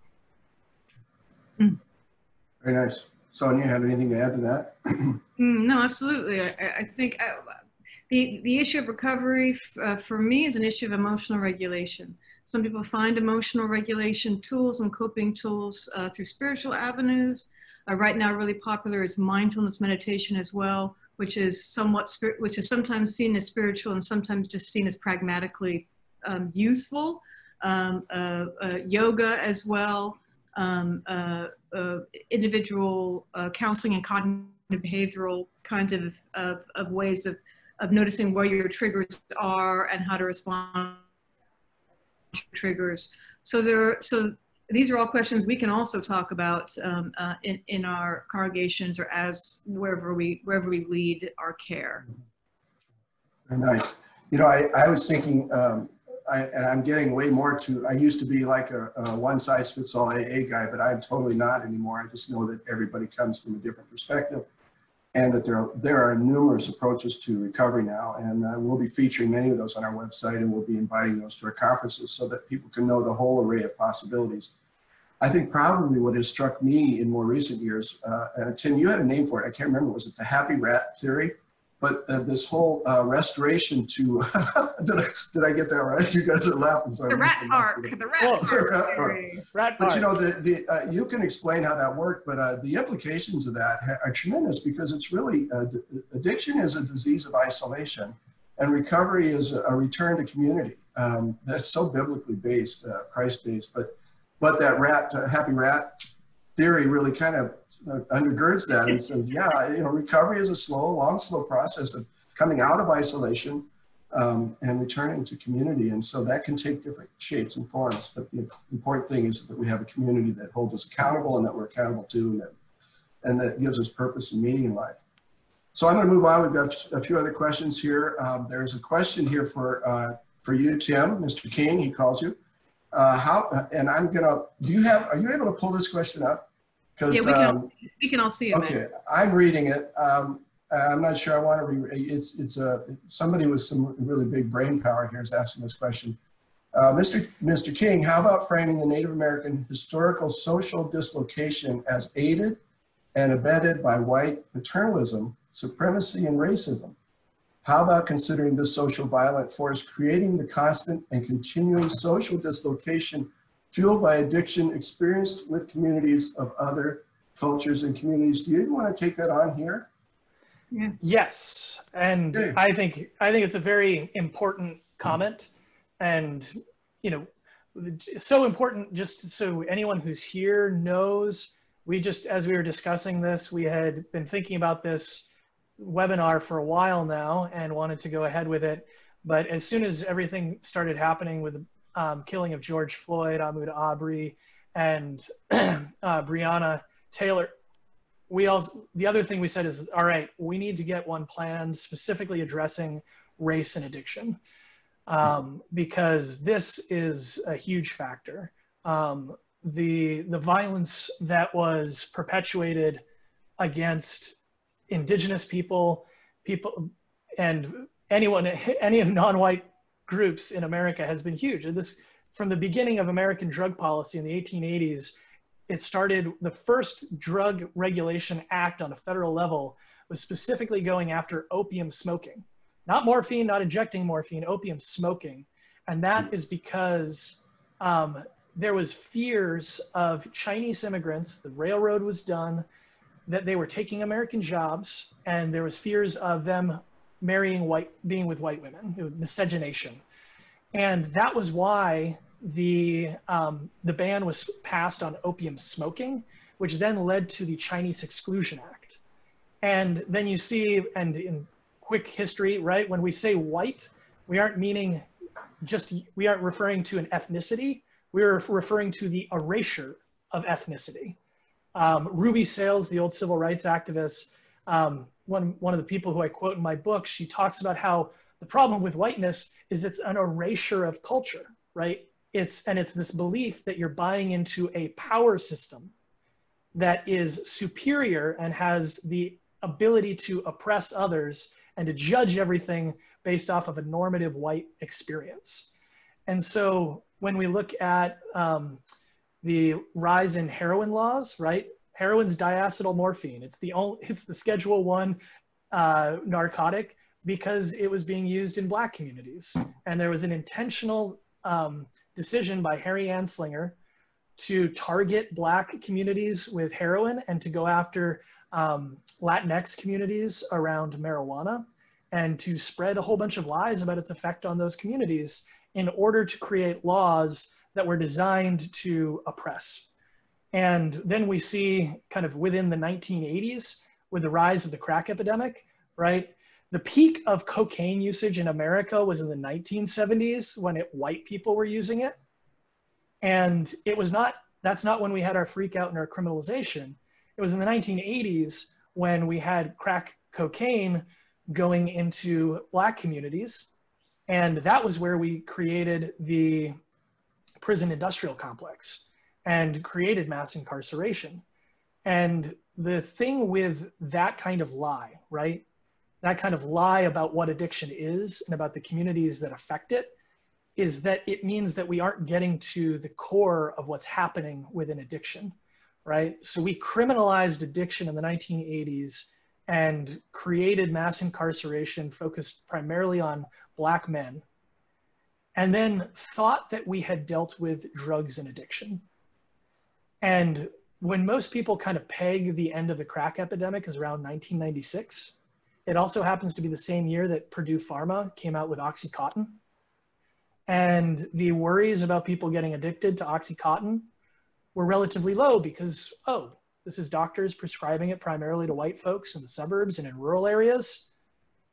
Very nice. Sonia, have anything to add to that? mm, no, absolutely. I, I think I, the, the issue of recovery uh, for me is an issue of emotional regulation. Some people find emotional regulation tools and coping tools uh, through spiritual avenues. Uh, right now, really popular is mindfulness meditation as well, which is somewhat which is sometimes seen as spiritual and sometimes just seen as pragmatically um, useful. Um, uh, uh yoga as well, um, uh, uh, individual counseling and cognitive behavioral kinds of, of, of ways of, of noticing where your triggers are and how to respond to triggers. So there, so these are all questions we can also talk about um, uh, in, in our congregations or as wherever we wherever we lead our care. Very nice. You know, I, I was thinking, um, I, and I'm getting way more to, I used to be like a, a one size fits all AA guy, but I'm totally not anymore. I just know that everybody comes from a different perspective and that there are, there are numerous approaches to recovery now. And uh, we'll be featuring many of those on our website and we'll be inviting those to our conferences so that people can know the whole array of possibilities. I think probably what has struck me in more recent years, uh, and Tim, you had a name for it. I can't remember. Was it the happy rat theory? But uh, this whole uh, restoration to, did, I, did I get that right? You guys are laughing. So the rat park, the rat park. rat park. Rat but you know, the, the, uh, you can explain how that worked, but uh, the implications of that are tremendous because it's really, uh, addiction is a disease of isolation and recovery is a, return to community. Um, that's so biblically based, uh, Christ-based, but, but that rat, happy rat theory really kind of uh, undergirds that and says, yeah, you know, recovery is a slow, long, slow process of coming out of isolation um, and returning to community. And so that can take different shapes and forms. But the important thing is that we have a community that holds us accountable and that we're accountable to and that, and that gives us purpose and meaning in life. So I'm going to move on. We've got a few other questions here. Um, there's a question here for, uh, for you, Tim, Mr. King, he calls you. Uh, how, and I'm going to, do you have, are you able to pull this question up? Because yeah, we, can um, we can all see it. Okay. I'm reading it. Um, I'm not sure I want to read. It's it's a somebody with some really big brain power here is asking this question. Uh, Mr. Mr. King, how about framing the Native American historical social dislocation as aided and abetted by white paternalism supremacy, and racism. How about considering this social violent force creating the constant and continuing social dislocation fueled by addiction experienced with communities of other cultures and communities? Do you want to take that on here? Yes, and Okay. I think I think it's a very important comment, and you know, so important just so anyone who's here knows. We just, as we were discussing this, we had been thinking about this webinar for a while now and wanted to go ahead with it. But as soon as everything started happening with the um, killing of George Floyd, Ahmaud Arbery, and uh, Breonna Taylor, we also the other thing we said is all right we need to get one planned specifically addressing race and addiction um, because this is a huge factor um, the the violence that was perpetuated against indigenous people people and anyone any of non-white groups in america has been huge. And this from the beginning of american drug policy in the 1880s it started the first drug regulation act on a federal level was specifically going after opium smoking. Not morphine not injecting morphine opium smoking. And that is because um, there was fears of chinese immigrants the railroad was done that they were taking american jobs and there was fears of them marrying white being with white women miscegenation and that was why the um, the ban was passed on opium smoking, which then led to the Chinese Exclusion Act. And then you see, and in quick history, right, when we say white, we aren't meaning just we aren't referring to an ethnicity. We're referring to the erasure of ethnicity. Um, Ruby Sales, the old civil rights activist, um, one one of the people who I quote in my book, she talks about how the problem with whiteness is it's an erasure of culture, right? it's and it's this belief that you're buying into a power system that is superior and has the ability to oppress others and to judge everything based off of a normative white experience and so when we look at um, the rise in heroin laws right? Heroin's diacetyl morphine. It's the only it's the schedule one uh, narcotic because it was being used in black communities. And there was an intentional um, decision by Harry Anslinger to target Black communities with heroin and to go after um, Latinx communities around marijuana and to spread a whole bunch of lies about its effect on those communities in order to create laws that were designed to oppress. And then we see kind of within the 1980s with the rise of the crack epidemic, right? the peak of cocaine usage in America was in the 1970s when it, white people were using it. And it was not, that's not when we had our freak out and our criminalization. It was in the 1980s when we had crack cocaine going into black communities. And that was where we created the prison industrial complex and created mass incarceration. And the thing with that kind of lie, right? that kind of lie about what addiction is and about the communities that affect it is that it means that we aren't getting to the core of what's happening within addiction, right? So we criminalized addiction in the 1980s and created mass incarceration focused primarily on Black men, and then thought that we had dealt with drugs and addiction. And when most people kind of peg the end of the crack epidemic as around 1996, it also happens to be the same year that Purdue Pharma came out with Oxycontin. And the worries about people getting addicted to Oxycontin were relatively low because, oh, this is doctors prescribing it primarily to white folks in the suburbs and in rural areas.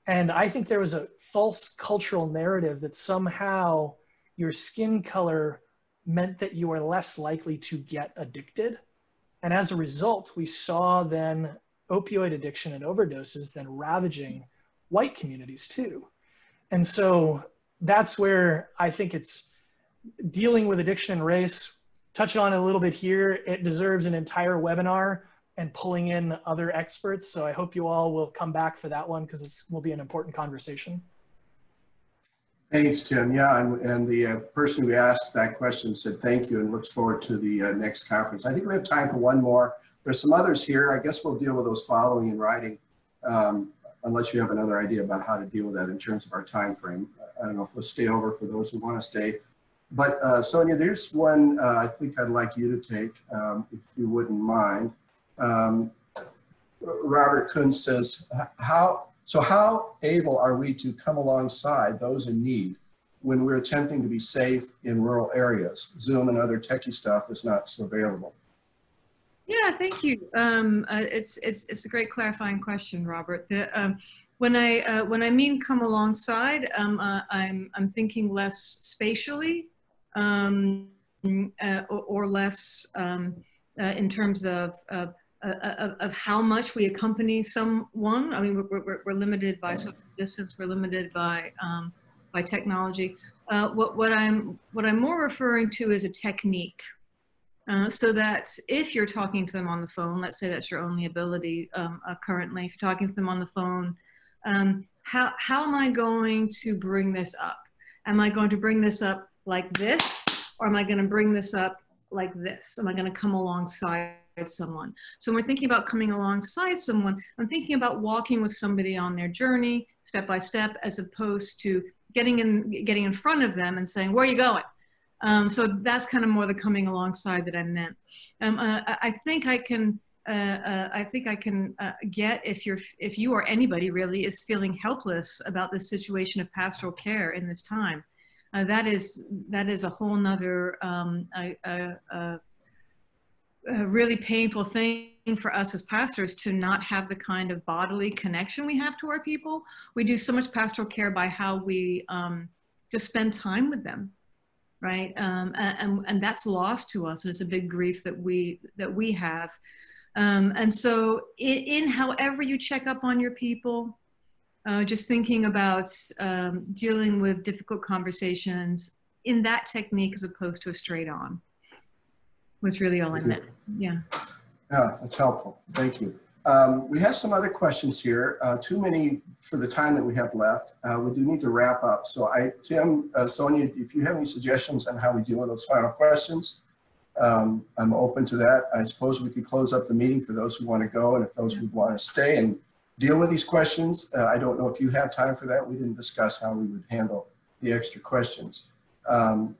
And I think there was a false cultural narrative that somehow your skin color meant that you were less likely to get addicted. And as a result, we saw then opioid addiction and overdoses then ravaging white communities too. And so that's where I think it's dealing with addiction and race, touching on it a little bit here. It deserves an entire webinar and pulling in other experts. So I hope you all will come back for that one because it will be an important conversation. Thanks, Tim. Yeah, and, and the uh, person who asked that question said thank you and looks forward to the uh, next conference. I think we have time for one more. There's some others here. I guess we'll deal with those following in writing. um, unless you have another idea about how to deal with that in terms of our time frame. I don't know if we'll stay over for those who want to stay. But uh, Sonia, there's one uh, I think I'd like you to take, um, if you wouldn't mind. Um, Robert Kuhn says, how, so how able are we to come alongside those in need when we're attempting to be safe in rural areas? Zoom and other techie stuff is not so available. Yeah, thank you. Um, uh, it's it's it's a great clarifying question, Robert. The, um, when I uh, when I mean come alongside, um, uh, I'm I'm thinking less spatially, um, uh, or, or, less um, uh, in terms of, of of, of how much we accompany someone. I mean, we're, we're, we're limited by social distance. We're limited by um, by technology. Uh, what what I'm what I'm more referring to is a technique uh, so that if you're talking to them on the phone, let's say that's your only ability um, uh, currently, if you're talking to them on the phone, um, how, how am I going to bring this up? Am I going to bring this up like this, or am I going to bring this up like this? Am I going to come alongside someone? So when we're thinking about coming alongside someone, I'm thinking about walking with somebody on their journey, step by step, as opposed to getting in, getting in front of them and saying, where are you going? Um, so that's kind of more the coming alongside that I meant. Um, uh, I think I can. Uh, uh, I think I can uh, get if you're if you or anybody really is feeling helpless about the situation of pastoral care in this time. Uh, that is that is a whole nother um, a, really painful thing for us as pastors to not have the kind of bodily connection we have to our people. We do so much pastoral care by how we um, just spend time with them right? Um, and, and that's lost to us. And it's a big grief that we, that we have. Um, and so in, in, however you check up on your people, uh, just thinking about um, dealing with difficult conversations in that technique as opposed to a straight on was really all I meant. Yeah. Yeah, that's helpful. Thank you. Um, we have some other questions here. Uh, too many for the time that we have left. Uh, we do need to wrap up. So I, Tim, uh, Sonia, if you have any suggestions on how we deal with those final questions, um, I'm open to that. I suppose we could close up the meeting for those who want to go and if those who want to stay and deal with these questions. Uh, I don't know if you have time for that. We didn't discuss how we would handle the extra questions. Um,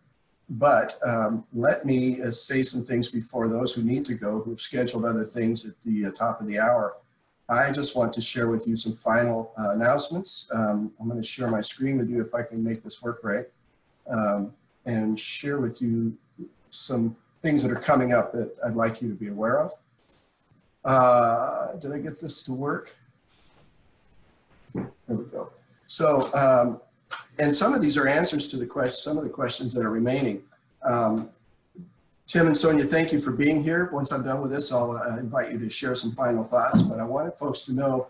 but um, let me uh, say some things before those who need to go, who've scheduled other things at the uh, top of the hour. I just want to share with you some final uh, announcements. Um, I'm going to share my screen with you if I can make this work right um, and share with you some things that are coming up that I'd like you to be aware of. Uh, did I get this to work? There we go. So um, and some of these are answers to the questions, some of the questions that are remaining. Um, Tim and Sonia, thank you for being here. Once I'm done with this, I'll uh, invite you to share some final thoughts, but I wanted folks to know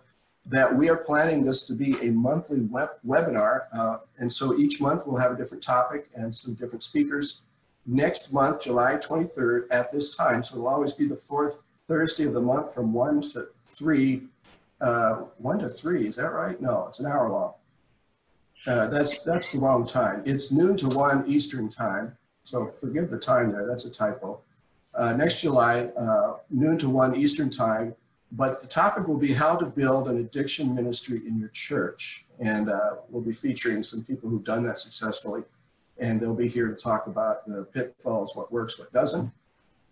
that we are planning this to be a monthly web webinar. Uh, and so each month we'll have a different topic and some different speakers. Next month, July 23rd at this time, so it'll always be the fourth Thursday of the month from one to three, uh, one to three, is that right? No, it's an hour long. Uh, that's, that's the wrong time. It's noon to one Eastern time. So forgive the time there, that's a typo. Uh, next July, uh, noon to one Eastern time. But the topic will be how to build an addiction ministry in your church. And uh, we'll be featuring some people who've done that successfully. And they'll be here to talk about the pitfalls, what works, what doesn't.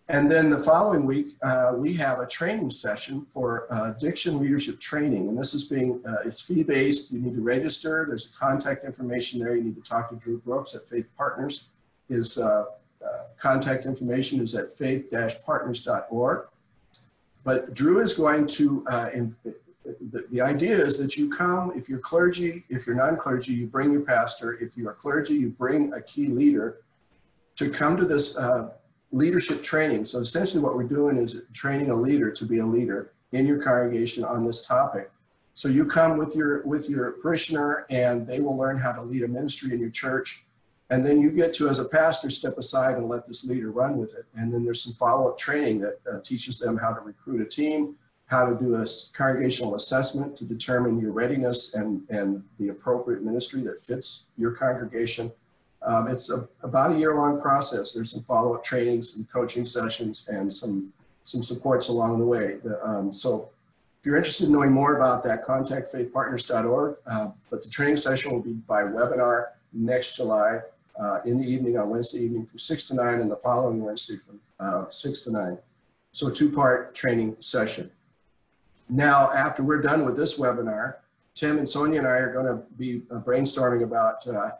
And then the following week, uh, we have a training session for uh, addiction leadership training. And this is being, uh, it's fee-based. You need to register. There's a contact information there. You need to talk to Drew Brooks at Faith Partners. His uh, uh, contact information is at faith-partners.org. But Drew is going to, uh, in, the, the idea is that you come, if you're clergy, if you're non-clergy, you bring your pastor. If you are clergy, you bring a key leader to come to this leadership training. So essentially what we're doing is training a leader to be a leader in your congregation on this topic. So you come with your with your parishioner and they will learn how to lead a ministry in your church. And then you get to, as a pastor, step aside and let this leader run with it. And then there's some follow-up training that uh, teaches them how to recruit a team, how to do a congregational assessment to determine your readiness and, and the appropriate ministry that fits your congregation um, it's a, about a year long process. There's some follow up trainings and coaching sessions and some some supports along the way. The, um, so If you're interested in knowing more about that, contact faithpartners.org. Uh, but the training session will be by webinar next July uh, in the evening on Wednesday evening from 6 to 9 and the following Wednesday from uh, 6 to 9. So a two-part training session. Now, after we're done with this webinar, Tim and Sonia and I are going to be uh, brainstorming about, uh,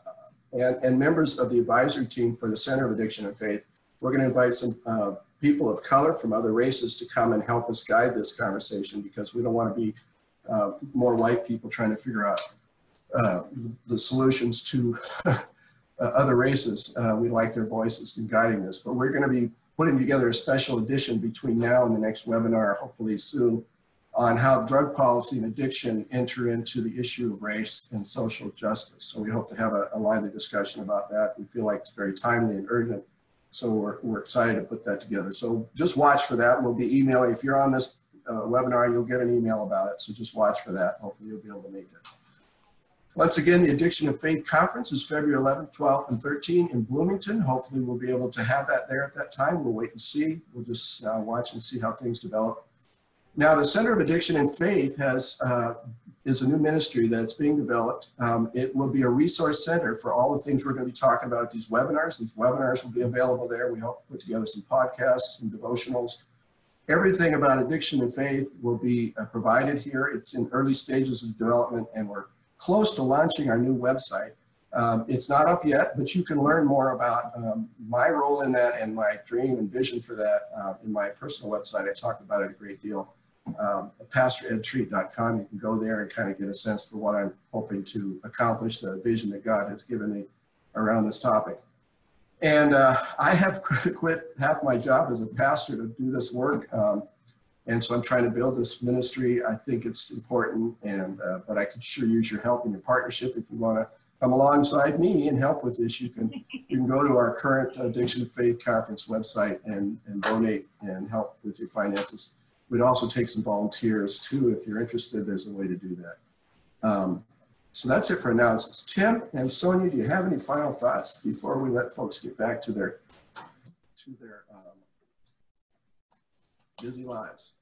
and, and members of the advisory team for the Center of Addiction and Faith, we're going to invite some uh, people of color from other races to come and help us guide this conversation because we don't want to be uh, more white people trying to figure out uh, the, solutions to uh, other races. we like their voices in guiding this, but we're going to be putting together a special edition between now and the next webinar, hopefully soon, on how drug policy and addiction enter into the issue of race and social justice. So we hope to have a, a lively discussion about that. We feel like it's very timely and urgent. So we're, we're excited to put that together. So just watch for that. We'll be emailing. If you're on this uh, webinar, you'll get an email about it. So just watch for that. Hopefully you'll be able to make it. Once again, the Addiction and Faith Conference is February 11th, 12th, and 13th in Bloomington. Hopefully we'll be able to have that there at that time. We'll wait and see. We'll just uh, watch and see how things develop. Now, the Center of Addiction and Faith has uh, is a new ministry that's being developed. Um, it will be a resource center for all the things we're going to be talking about at these webinars. These webinars will be available there. We hope to put together some podcasts and devotionals. Everything about addiction and faith will be uh, provided here. It's in early stages of development, and we're close to launching our new website. Um, it's not up yet, but you can learn more about um, my role in that and my dream and vision for that uh, in my personal website. I talk about it a great deal um, pastoredtreat.com. You can go there and kind of get a sense for what I'm hoping to accomplish, the vision that God has given me around this topic. And uh, I have quit half my job as a pastor to do this work. Um, and so I'm trying to build this ministry. I think it's important, and uh, but I could sure use your help and your partnership if you want to come alongside me and help with this. You can you can go to our current Addiction to Faith Conference website and, and donate and help with your finances. We'd also take some volunteers too. If you're interested, there's a way to do that. Um, so that's it for announcements. Tim and Sonia, do you have any final thoughts before we let folks get back to their to their um, busy lives?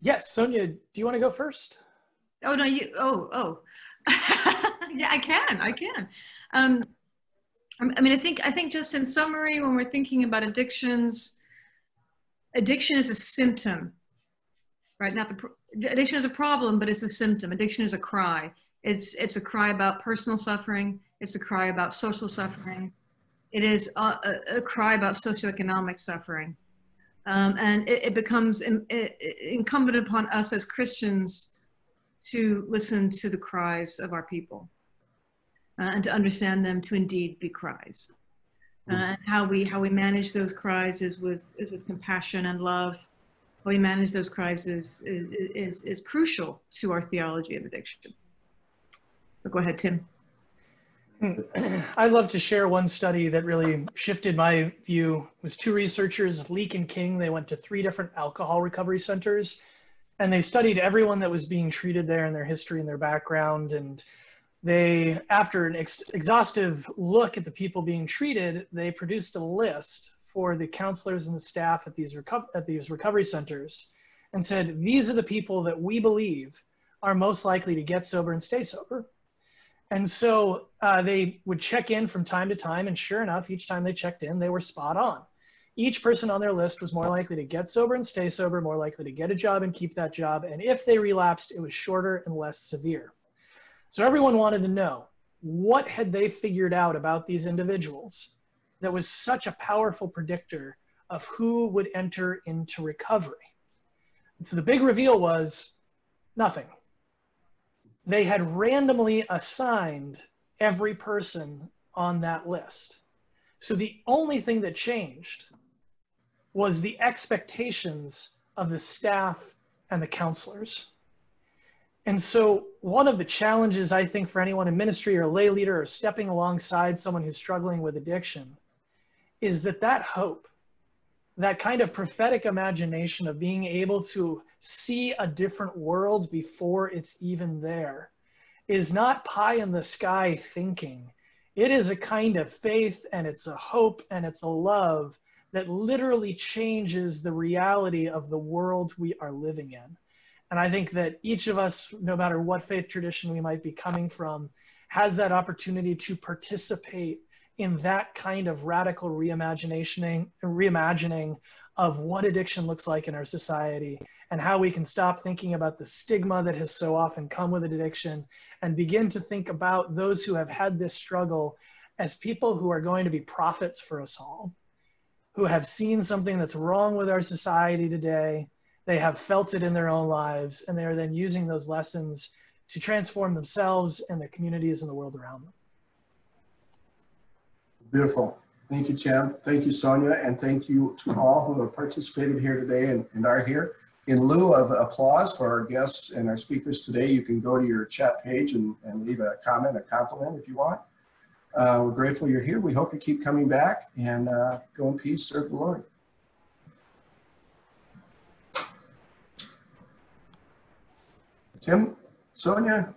Yes, Sonia, do you want to go first? Oh no, you. Oh, oh. yeah, I can. I can. Um, I mean, I think I think just in summary, when we're thinking about addictions, addiction is a symptom, right? Not the addiction is a problem, but it's a symptom. Addiction is a cry. It's it's a cry about personal suffering. It's a cry about social suffering. It is a, a, a cry about socioeconomic suffering, um, and it, it becomes in, it, incumbent upon us as Christians to listen to the cries of our people uh, and to understand them to indeed be cries. Uh, and how we how we manage those cries is with is with compassion and love. How we manage those cries is is is, is crucial to our theology of addiction. So go ahead, Tim. I'd love to share one study that really shifted my view. It was two researchers, Leake and King. They went to three different alcohol recovery centers, and they studied everyone that was being treated there and their history and their background and they, after an ex exhaustive look at the people being treated, they produced a list for the counselors and the staff at these, at these recovery centers and said, these are the people that we believe are most likely to get sober and stay sober. And so uh, they would check in from time to time, and sure enough, each time they checked in, they were spot on. Each person on their list was more likely to get sober and stay sober, more likely to get a job and keep that job. And if they relapsed, it was shorter and less severe. So everyone wanted to know what had they figured out about these individuals that was such a powerful predictor of who would enter into recovery. And so the big reveal was nothing. They had randomly assigned every person on that list. So the only thing that changed was the expectations of the staff and the counselors. And so, one of the challenges I think for anyone in ministry or lay leader or stepping alongside someone who's struggling with addiction is that that hope, that kind of prophetic imagination of being able to see a different world before it's even there, is not pie in the sky thinking. It is a kind of faith and it's a hope and it's a love that literally changes the reality of the world we are living in. And I think that each of us, no matter what faith tradition we might be coming from, has that opportunity to participate in that kind of radical reimagining, reimagining of what addiction looks like in our society and how we can stop thinking about the stigma that has so often come with addiction and begin to think about those who have had this struggle as people who are going to be prophets for us all, who have seen something that's wrong with our society today. They have felt it in their own lives, and they are then using those lessons to transform themselves and their communities and the world around them. Beautiful. Thank you, Tim. Thank you, Sonia, and thank you to all who have participated here today and, and are here. In lieu of applause for our guests and our speakers today, you can go to your chat page and, and leave a comment, a compliment if you want. Uh, we're grateful you're here. We hope you keep coming back and uh, go in peace, serve the Lord. Tim, Sonia,